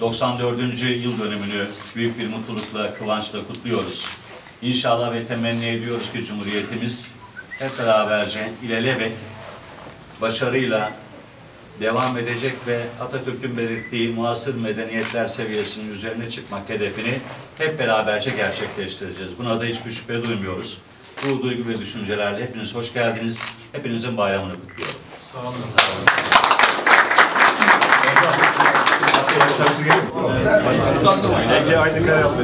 94. yıl dönümünü büyük bir mutlulukla, kıvançla kutluyoruz. İnşallah ve temenni ediyoruz ki Cumhuriyetimiz hep beraberce ilelebet başarıyla devam edecek ve Atatürk'ün belirttiği muasır medeniyetler seviyesinin üzerine çıkmak hedefini hep beraberce gerçekleştireceğiz. Buna da hiçbir şüphe duymuyoruz. Bu duygu ve düşüncelerle hepiniz hoş geldiniz. Hepinizin bayramını kutluyorum. Sağ olun. Sağ olun. Ege aynı kare yaptı.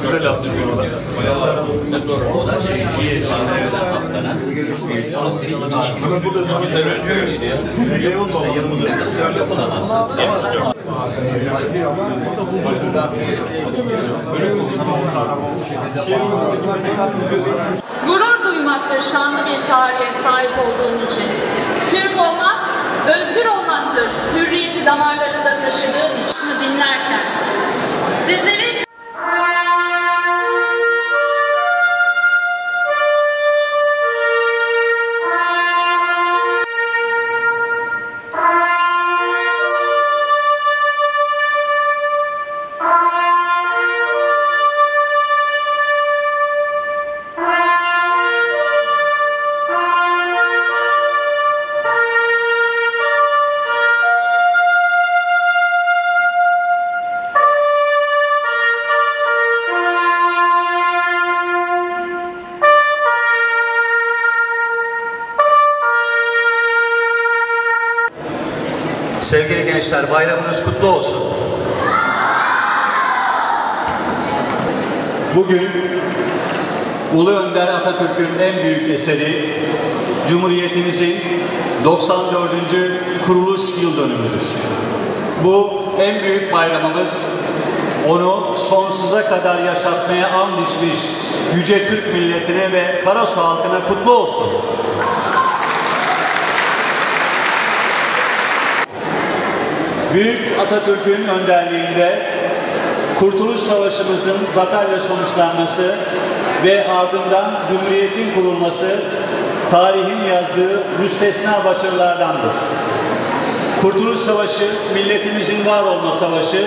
Güzel yaptı. Gurur duymaktır şanlı bir tarihe sahip olduğun için. Türk olmak, özgür olmaktır. Hürriyeti damarlarında taşıdığın için dinlerken. Sizleri Sevgili gençler bayramınız kutlu olsun. Bugün Ulu Önder Atatürk'ün en büyük eseri Cumhuriyetimizin 94. kuruluş yıl dönümüdür. Bu en büyük bayramımız onu sonsuza kadar yaşatmaya and içmiş yüce Türk milletine ve Karasu halkına kutlu olsun. Büyük Atatürk'ün önderliğinde Kurtuluş Savaşımızın zaferle sonuçlanması ve ardından Cumhuriyet'in kurulması tarihin yazdığı müstesna başarılardandır. Kurtuluş Savaşı milletimizin var olma savaşı,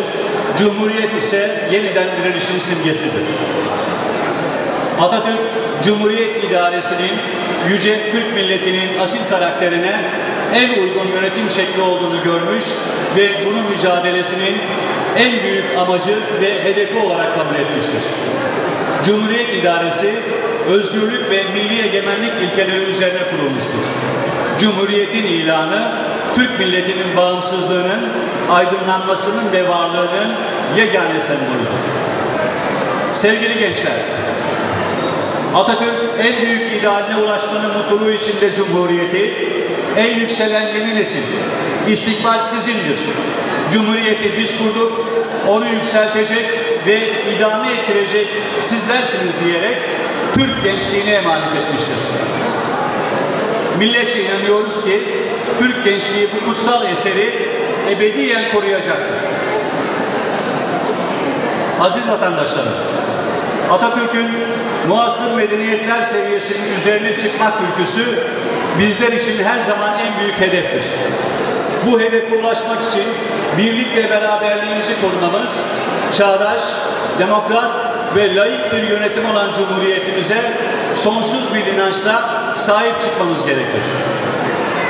Cumhuriyet ise yeniden direnişin simgesidir. Atatürk, Cumhuriyet idaresinin yüce Türk milletinin asil karakterine en uygun yönetim şekli olduğunu görmüş ve bunun mücadelesinin en büyük amacı ve hedefi olarak kabul etmiştir. Cumhuriyet idaresi özgürlük ve milli egemenlik ilkeleri üzerine kurulmuştur. Cumhuriyetin ilanı Türk milletinin bağımsızlığının, aydınlanmasının ve varlığının yegane sembolüdür. Sevgili gençler, Atatürk en büyük idealine ulaşmanın mutluluğu içinde Cumhuriyeti, en yükselen yeni nesil, istikbal sizindir. Cumhuriyeti biz kurduk, onu yükseltecek ve idame ettirecek sizlersiniz diyerek Türk gençliğine emanet etmiştir. Milletçe inanıyoruz ki Türk gençliği bu kutsal eseri ebediyen koruyacaktır. Aziz vatandaşlarım, Atatürk'ün muasır medeniyetler seviyesinin üzerine çıkmak ülküsü bizler için her zaman en büyük hedeftir. Bu hedefe ulaşmak için birlik ve beraberliğimizi korumamız, çağdaş, demokrat ve layık bir yönetim olan Cumhuriyetimize sonsuz bir inançla sahip çıkmamız gerekir.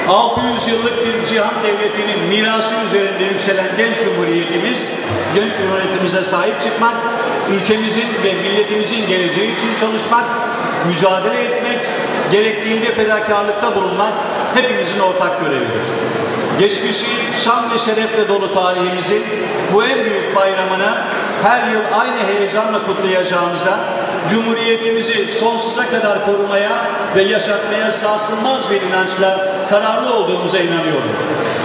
600 yıllık bir cihan devletinin mirası üzerinde yükselen genç cumhuriyetimiz, genç cumhuriyetimize sahip çıkmak, ülkemizin ve milletimizin geleceği için çalışmak, mücadele etmek, gerektiğinde fedakarlıkta bulunmak hepimizin ortak görevidir. Geçmişi şan ve şerefle dolu tarihimizin bu en büyük bayramını her yıl aynı heyecanla kutlayacağımıza, Cumhuriyetimizi sonsuza kadar korumaya ve yaşatmaya sarsılmaz bir inançla kararlı olduğumuza inanıyorum.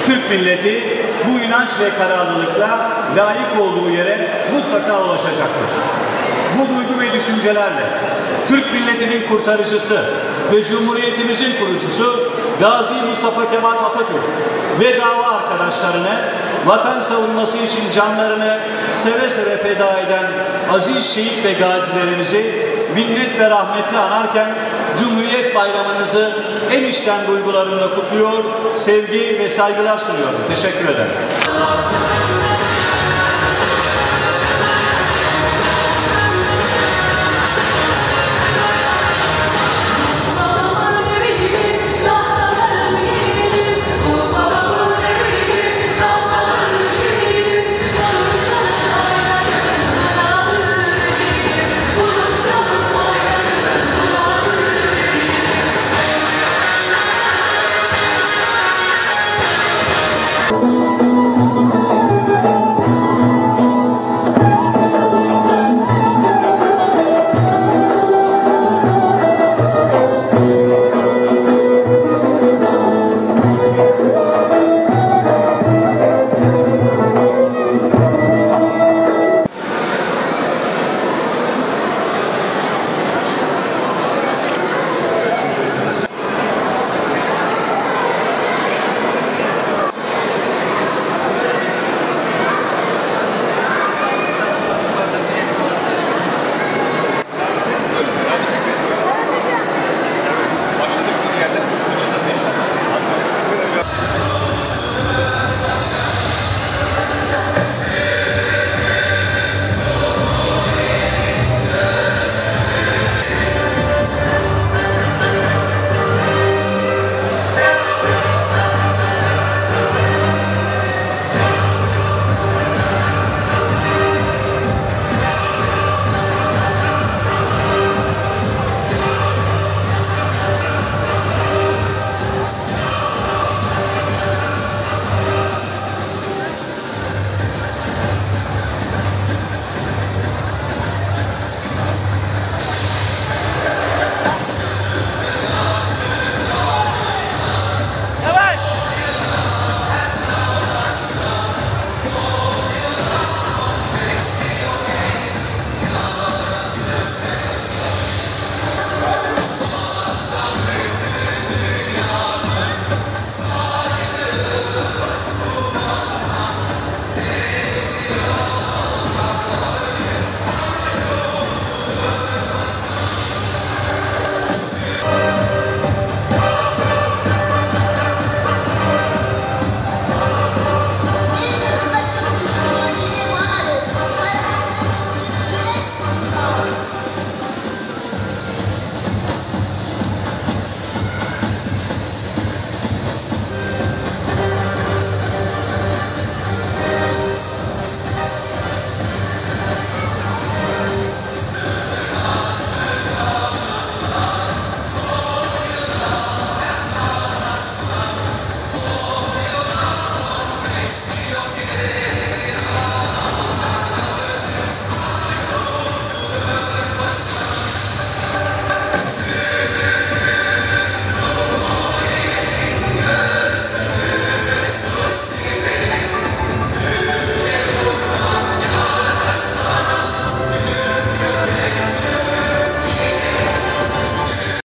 Türk milleti bu inanç ve kararlılıkla layık olduğu yere mutlaka ulaşacaktır. Bu duygu ve düşüncelerle Türk milletinin kurtarıcısı ve Cumhuriyetimizin kurucusu Gazi Mustafa Kemal Atatürk ve dava arkadaşlarını vatan savunması için canlarını seve seve feda eden aziz şehit ve gazilerimizi minnet ve rahmetle anarken Cumhuriyet Bayramınızı en içten duygularımla kutluyor, sevgi ve saygılar sunuyorum. Teşekkür ederim.